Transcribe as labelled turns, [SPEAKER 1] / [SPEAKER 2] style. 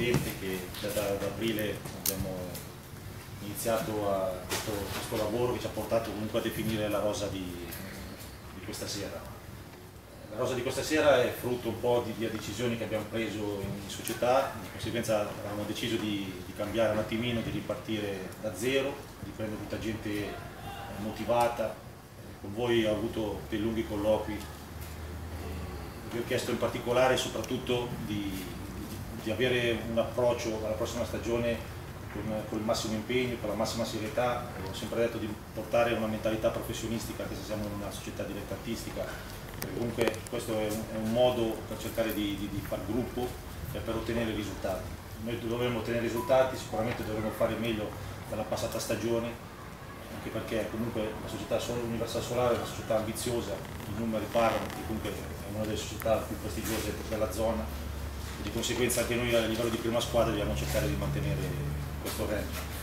[SPEAKER 1] Presidente che già da, da aprile abbiamo iniziato a questo, questo, lavoro che ci ha portato comunque a definire la rosa di, di questa sera. La rosa di questa sera è frutto un po' di, di decisioni che abbiamo preso in società, di conseguenza avevamo deciso di, di cambiare un attimino, di ripartire da zero, di prendere tutta gente motivata, con voi ho avuto dei lunghi colloqui, vi ho chiesto in particolare soprattutto di, di avere un approccio alla prossima stagione con, con, il massimo impegno, con la massima serietà, ho sempre detto di portare una mentalità professionistica anche se siamo una società dilettantistica, perché comunque questo è un, è un modo per cercare di, di, di far gruppo e per ottenere risultati. Noi dovremmo ottenere risultati, sicuramente dovremmo fare meglio dalla passata stagione, anche perché comunque la società Universal Solare è una società ambiziosa, i numeri parlano, comunque è una delle società più prestigiose della zona di conseguenza anche noi a livello di prima squadra dobbiamo cercare di mantenere questo range.